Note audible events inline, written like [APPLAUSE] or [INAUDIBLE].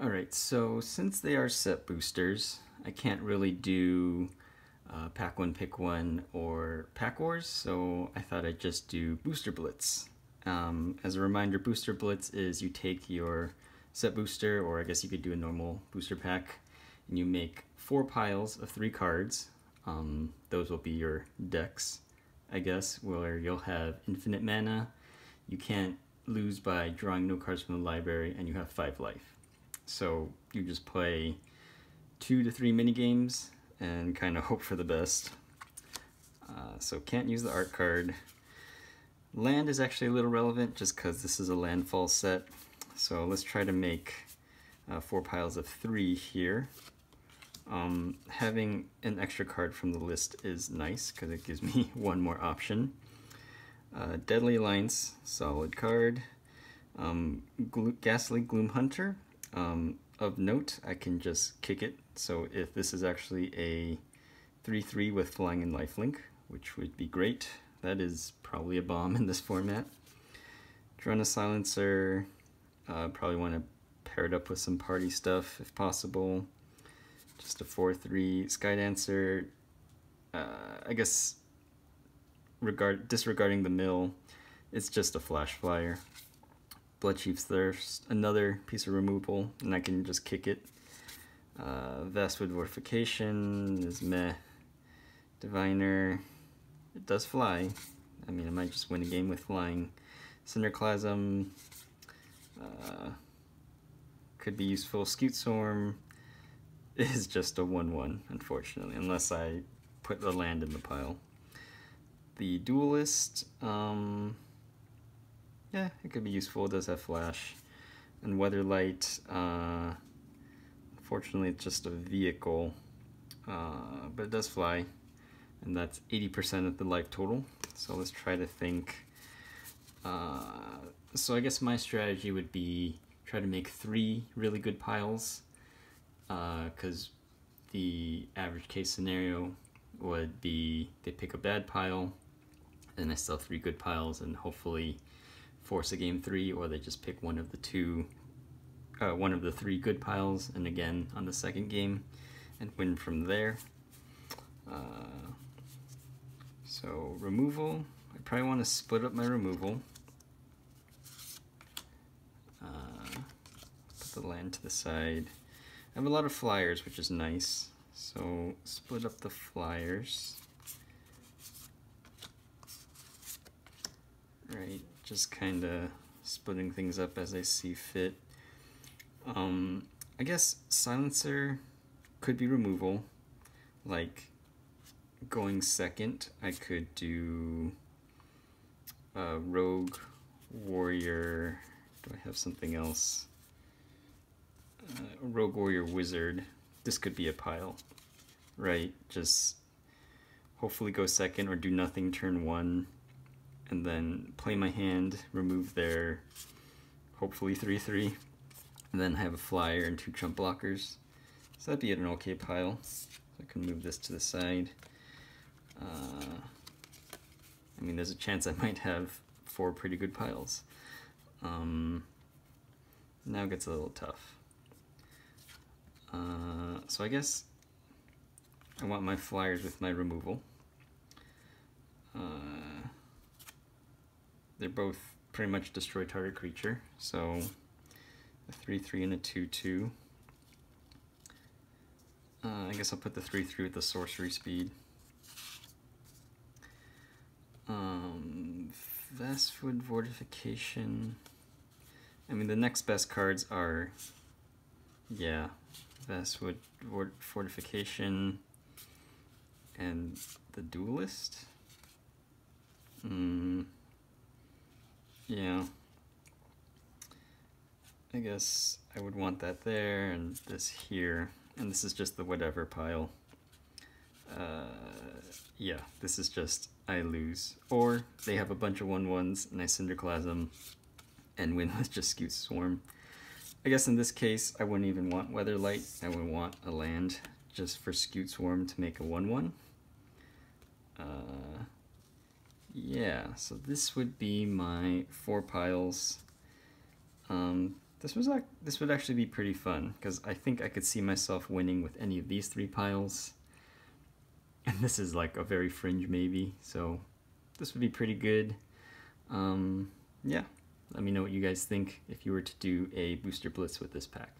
Alright, so since they are set boosters, I can't really do uh, pack one, pick one, or pack wars, so I thought I'd just do booster blitz. Um, as a reminder, booster blitz is you take your set booster, or I guess you could do a normal booster pack, and you make four piles of three cards. Um, those will be your decks, I guess, where you'll have infinite mana. You can't lose by drawing no cards from the library, and you have five life. So you just play two to three mini games and kind of [LAUGHS] hope for the best. Uh, so can't use the art card. Land is actually a little relevant just because this is a landfall set. So let's try to make uh, four piles of three here. Um, having an extra card from the list is nice because it gives [LAUGHS] me one more option. Uh, Deadly Alliance, solid card. Um, Ghastly Gloom Hunter, um, of note, I can just kick it. So if this is actually a 3-3 with flying and lifelink, which would be great, that is probably a bomb in this format. Drana Silencer, uh, probably want to pair it up with some party stuff if possible. Just a 4-3 Skydancer. Uh, I guess regard disregarding the mill, it's just a flash flyer. Bloodchief's Thirst, another piece of removal, and I can just kick it. Uh, Vastwood Fortification is meh. Diviner, it does fly. I mean, I might just win a game with flying. Cinderclasm, uh, could be useful. Scute Swarm [LAUGHS] is just a 1-1, unfortunately, unless I put the land in the pile. The Duelist, um, yeah, it could be useful. It does have flash. And Weatherlight, uh, fortunately it's just a vehicle, uh, but it does fly. And that's 80% of the life total. So let's try to think. Uh, so I guess my strategy would be try to make three really good piles, because uh, the average case scenario would be they pick a bad pile, and I still three good piles, and hopefully force a game three, or they just pick one of the two, uh, one of the three good piles, and again on the second game, and win from there. Uh, so removal, I probably want to split up my removal. Uh, put the land to the side. I have a lot of flyers, which is nice. So split up the flyers. Right, just kind of splitting things up as I see fit. Um, I guess silencer could be removal, like going second, I could do uh, rogue, warrior, do I have something else? Uh, rogue, warrior, wizard, this could be a pile, right? Just hopefully go second or do nothing turn one, and then play my hand, remove their hopefully 3-3, and then have a flyer and two chump blockers. So that'd be an okay pile. So I can move this to the side. Uh, I mean, there's a chance I might have four pretty good piles. Um, now it gets a little tough. Uh, so I guess I want my flyers with my removal. They're both pretty much destroy target creature, so a 3-3 and a 2-2. Uh, I guess I'll put the 3-3 with the sorcery speed. Um, Vastwood Fortification. I mean, the next best cards are, yeah, Vastwood Fortification and the Duelist. Hmm. Yeah. I guess I would want that there and this here. And this is just the whatever pile. Uh, yeah, this is just I lose. Or they have a bunch of 1-1s and I Cinderclasm and win with [LAUGHS] just Scute Swarm. I guess in this case, I wouldn't even want Weatherlight. I would want a land just for Scute Swarm to make a 1-1. Uh, yeah, so this would be my four piles. Um, this was this would actually be pretty fun because I think I could see myself winning with any of these three piles. And this is like a very fringe maybe, so this would be pretty good. Um, yeah, let me know what you guys think if you were to do a booster blitz with this pack.